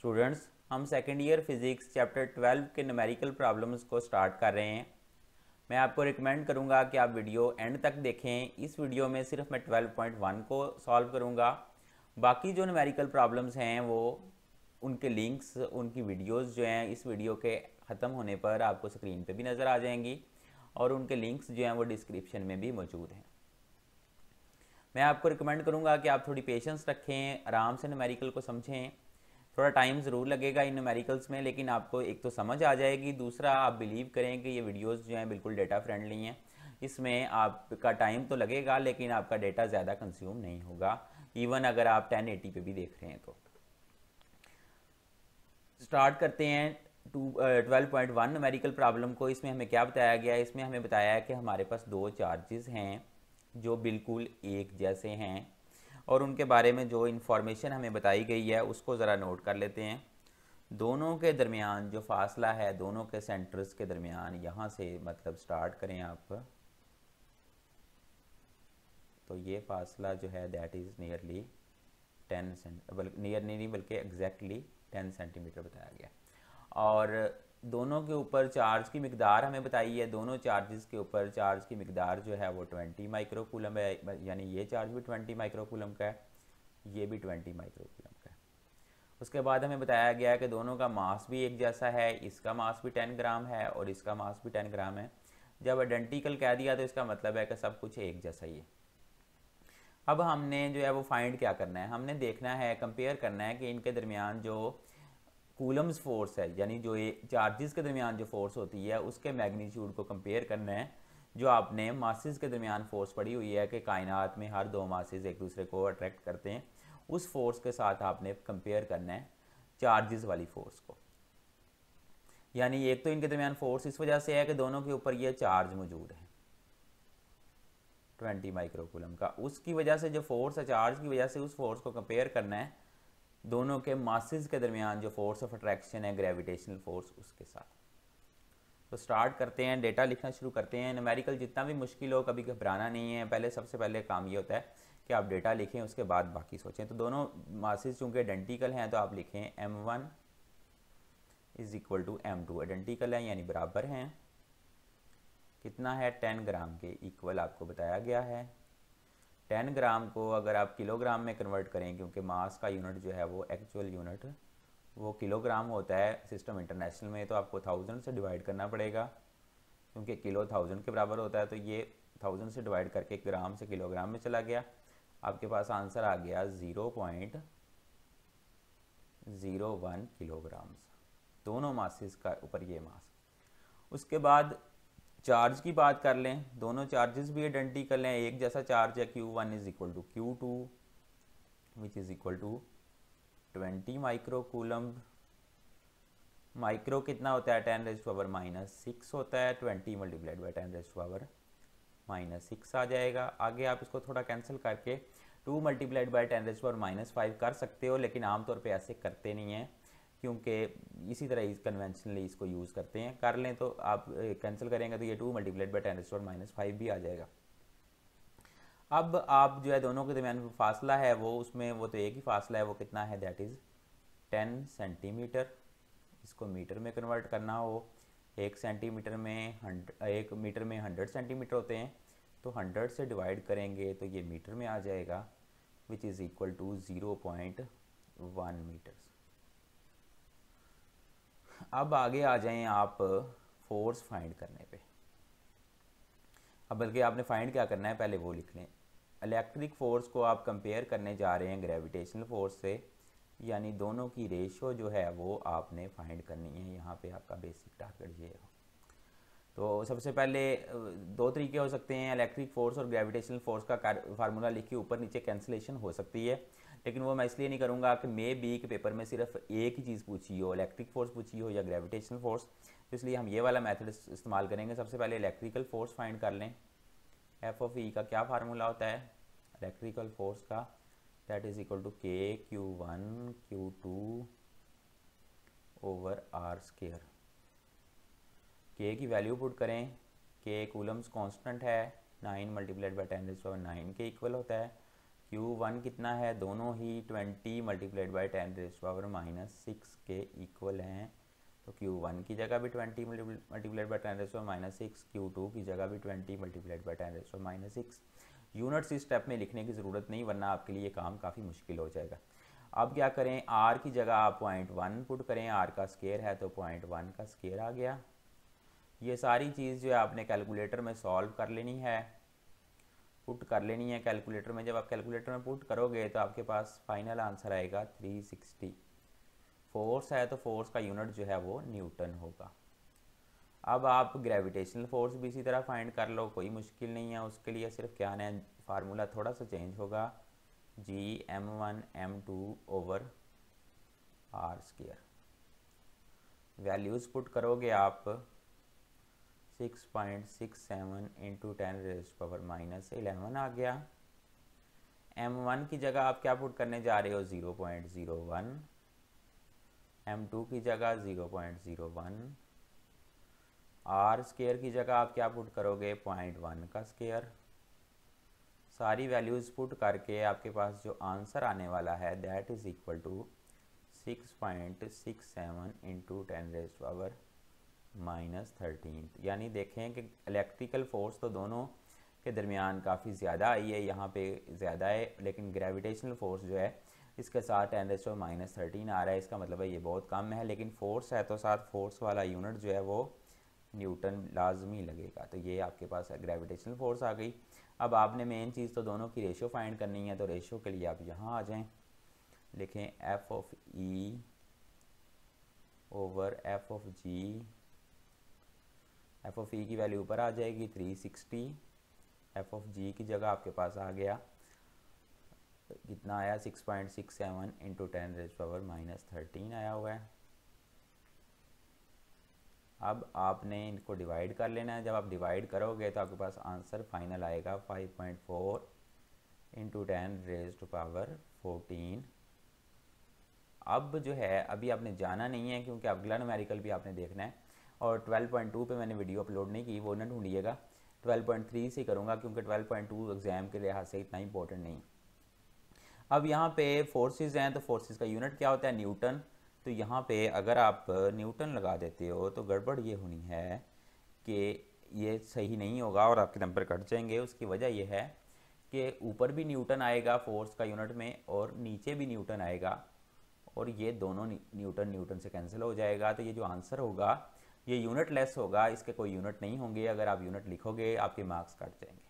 Students, हम second year physics chapter 12 के numerical problems को स्टार्ट कर रहे हैं। मैं आपको रिकमेंड करूँगा कि आप वीडियो एंड तक देखें। इस वीडियो में सिर्फ़ मैं 12.1 को सॉल्व करूँगा। बाकी जो न्यूमेरिकल प्रॉब्लम्स हैं, वो उनके लिंक्स उनकी वीडियोस जो हैं, इस वीडियो के ख़त्म होने पर आपको स्क्रीन पे भी नज़र आ जाएँगी और उनके लिंक्स जो हैं, वो डिस्क्रिप्शन में भी मौजूद हैं। मैं आपको रिकमेंड करूँगा कि आप थोड़ी पेशेंस रखें, आराम से न्यूमेरिकल को समझें। थोड़ा टाइम ज़रूर लगेगा इन न्यूमेरिकल्स में, लेकिन आपको एक तो समझ आ जाएगी। दूसरा, आप बिलीव करें कि ये वीडियोस जो हैं बिल्कुल डेटा फ्रेंडली हैं। इसमें आपका टाइम तो लगेगा, लेकिन आपका डेटा ज़्यादा कंज्यूम नहीं होगा। इवन अगर आप टेन एटी पे भी देख रहे हैं तो। स्टार्ट करते हैं two twelve point one medical problem को। इसमें हमें क्या बताया गया? है इसमें हमें बताया है कि हमारे पास दो चार्जेस हैं, जो बिल्कुल एक जैसे हैं। और उनके बारे में जो इन्फॉर्मेशन हमें बताई गई है, उसको ज़रा नोट कर लेते हैं। दोनों के दरमियान जो फासला है, दोनों के सेंटर्स के दरमियान, यहाँ से मतलब स्टार्ट करें आप। तो ये फासला जो है that is nearly ten cent बल्कि नियर नहीं, बल्कि एग्जैक्टली टेन सेंटीमीटर बताया गया। और दोनों के ऊपर चार्ज की मकदार हमें बताई है। दोनों चार्जेस के ऊपर चार्ज की मकदार जो है वो ट्वेंटी माइक्रोकूलम है। यानी ये चार्ज भी ट्वेंटी माइक्रोकूलम का है, ये भी ट्वेंटी माइक्रोकूलम का है। उसके बाद हमें बताया गया है कि दोनों का मास भी एक जैसा है, इसका मास भी टेन ग्राम है और इसका मास भी टेन ग्राम है। जब आइडेंटिकल कह दिया तो इसका मतलब है कि सब कुछ एक जैसा ही है। अब हमने जो है वो फाइंड क्या करना है? हमने देखना है कंपेयर करना है कि इनके दरमियान जो कूलम्स फोर्स है, यानी जो ये चार्जेस के दरमियान जो फोर्स होती है, उसके मैग्नीट्यूड को कंपेयर करना है, जो आपने मासिस के दरमियान फोर्स पड़ी हुई है कि कायनात में हर दो मासिस एक दूसरे को अट्रैक्ट करते हैं, उस फोर्स के साथ आपने कंपेयर करना है चार्जेस वाली फोर्स को। यानी एक तो इनके दरमियान फोर्स इस वजह से है कि दोनों के ऊपर ये चार्ज मौजूद है। ट्वेंटी माइक्रोकुलम का। उसकी वजह से जो फोर्स है चार्ज की वजह से उस फोर्स को कंपेयर करना है दोनों के मासेस के दरमियान जो फोर्स ऑफ़ अट्रैक्शन है ग्रेविटेशनल फोर्स उसके साथ। तो स्टार्ट करते हैं डेटा लिखना शुरू करते हैं। न्यूमेरिकल जितना भी मुश्किल हो, कभी घबराना नहीं है। पहले, सबसे पहले काम ये होता है कि आप डेटा लिखें, उसके बाद बाकी सोचें। तो दोनों मासेस चूँकि आइडेंटिकल हैं तो आप लिखें M one is equal to M two identical है, यानी बराबर हैं। कितना है? टेन ग्राम के इक्वल आपको बताया गया है। टेन ग्राम को अगर आप किलोग्राम में कन्वर्ट करें, क्योंकि मास का यूनिट जो है वो एक्चुअल यूनिट वो किलोग्राम होता है सिस्टम इंटरनेशनल में तो आपको थाउज़ेंड से डिवाइड करना पड़ेगा, क्योंकि किलो थाउज़ेंड के बराबर होता है तो ये थाउज़ेंड से डिवाइड करके ग्राम से किलोग्राम में चला गया। आपके पास आंसर आ गया zero point zero one kilogram दोनों मासिस का ऊपर ये मास उसके बाद चार्ज की बात कर लें, दोनों चार्जेस भी आइडेंटिकल हैं, एक जैसा चार्ज है Q one is equal to Q two which is equal to twenty micro coulomb micro कितना होता है? Ten raise power minus six होता है twenty multiplied by ten raise power minus six आ जाएगा। आगे आप इसको थोड़ा कैंसिल करके two multiplied by ten raise power minus five कर सकते हो, लेकिन आमतौर पर ऐसे करते नहीं हैं। क्योंकि इसी तरह इस कन्वेंशनली इसको यूज़ करते हैं। कर लें तो आप कैंसिल करेंगे तो ये two multiplied by ten store minus five भी आ जाएगा। अब आप जो है दोनों के दरमियान फासला है वो, उसमें वो तो एक ही फासला है, वो कितना है? दैट इज़ टेन सेंटीमीटर इसको मीटर में कन्वर्ट करना हो। एक सेंटीमीटर में एक मीटर में हंड्रेड सेंटीमीटर होते हैं। तो हंड्रेड से डिवाइड करेंगे तो ये मीटर में आ जाएगा which is equal to zero point one metres अब आगे आ जाएँ आप फोर्स फाइंड करने पे। अब बल्कि आपने फाइंड क्या करना है, पहले वो लिख लें। इलेक्ट्रिक फोर्स को आप कंपेयर करने जा रहे हैं ग्रेविटेशनल फोर्स से, यानी दोनों की रेशो जो है वो आपने फाइंड करनी है। यहाँ पे आपका बेसिक टारगेट ये है। तो सबसे पहले दो तरीके हो सकते हैं इलेक्ट्रिक फोर्स और ग्रेविटेशनल फोर्स का फार्मूला लिख ऊपर नीचे कैंसिलेशन हो सकती है। लेकिन वो मैं इसलिए नहीं करूँगा कि मे बी के पेपर में सिर्फ़ एक ही चीज़ पूछी हो इलेक्ट्रिक फोर्स पूछी हो या ग्रेविटेशनल फोर्स तो इसलिए हम ये वाला मेथड इस्तेमाल करेंगे। सबसे पहले इलेक्ट्रिकल फोर्स फाइंड कर लें। एफ़ ऑफ़ ई का क्या फार्मूला होता है? इलेक्ट्रिकल फोर्स का that is equal to K Q one Q two over R square K की वैल्यू पुट करें के कूलम्स कांस्टेंट है nine multiplied by ten raise power nine के इक्वल होता है। क्यू वन कितना है? दोनों ही twenty multiplied by ten raise power minus six के इक्वल हैं। तो क्यू वन की जगह भी twenty multiplied by ten raise power minus six Q two की जगह भी twenty multiplied by ten raise power minus six units इस स्टेप में लिखने की ज़रूरत नहीं, वरना आपके लिए काम काफ़ी मुश्किल हो जाएगा। अब क्या करें? आर की जगह आप पॉइंट वन पुट करें आर का स्केयर है तो पॉइंट वन का स्केयर आ गया। ये सारी चीज़ जो है आपने कैलकुलेटर में सॉल्व कर लेनी है। पुट कर लेनी है कैलकुलेटर में। जब आप कैलकुलेटर में पुट करोगे तो आपके पास फाइनल आंसर आएगा 360 फोर्स है तो फोर्स का यूनिट जो है वो न्यूटन होगा। अब आप ग्रेविटेशनल फोर्स भी इसी तरह फाइंड कर लो, कोई मुश्किल नहीं है उसके लिए। सिर्फ़ क्या है फार्मूला थोड़ा सा चेंज होगा। G m one m two over r square values put करोगे आप six point six seven into ten raise power minus eleven आ गया। एम वन की जगह आप क्या पुट करने जा रहे हो? Zero point zero one m two की जगह zero point zero one r square की जगह आप क्या पुट करोगे? पॉइंट वन का स्केयर सारी वैल्यूज़ पुट करके आपके पास जो आंसर आने वाला है that is equal to six point six seven into ten raise power minus thirteen यानी देखें कि इलेक्ट्रिकल फोर्स तो दोनों के दरमियान काफ़ी ज़्यादा आई है, यहाँ पे ज़्यादा है, लेकिन ग्रेविटेशनल फोर्स जो है, इसके साथ टेन पावर माइनस थर्टीन आ रहा है। इसका मतलब है ये बहुत कम है, लेकिन फोर्स है तो साथ फोर्स वाला यूनिट जो है वो न्यूटन लाजमी लगेगा। तो ये आपके पास ग्रेविटेशनल फोर्स आ गई। अब आपने मेन चीज़ तो दोनों की रेशियो फाइंड करनी है तो रेशियो के लिए आप यहाँ आ जाएँ। लिखें F of E over F of G F of E की वैल्यू ऊपर आ जाएगी 360 एफ़ ऑफ़ जी की जगह आपके पास आ गया। कितना आया? 6.67 point six seven into ten raise power minus thirteen आया हुआ है। अब आपने इनको डिवाइड कर लेना है। जब आप डिवाइड करोगे तो आपके पास आंसर फाइनल आएगा। 5.4 point four into ten raise to power fourteen अब जो है, अभी आपने जाना नहीं है, क्योंकि अगला न्यूमेरिकल भी आपने देखना है। और 12.2 पे मैंने वीडियो अपलोड नहीं की, वो ना ढूंढिएगा। 12.3 से करूँगा, क्योंकि 12.2 एग्ज़ाम के लिहाज से इतना इंपॉर्टेंट नहीं। अब यहाँ पे फोर्सेस हैं तो फोर्सेस का यूनिट क्या होता है? न्यूटन तो यहाँ पे अगर आप न्यूटन लगा देते हो तो गड़बड़ ये होनी है कि ये सही नहीं होगा और आपके नंबर कट जाएँगे। उसकी वजह यह है कि ऊपर भी न्यूटन आएगा फोर्स का यूनिट में और नीचे भी न्यूटन आएगा। और ये दोनों न्यूटन न्यूटन से कैंसिल हो जाएगा। तो ये जो आंसर होगा ये यूनिट लेस होगा, इसके कोई यूनिट नहीं होंगे, अगर आप यूनिट लिखोगे, आपके मार्क्स कट जाएँगे।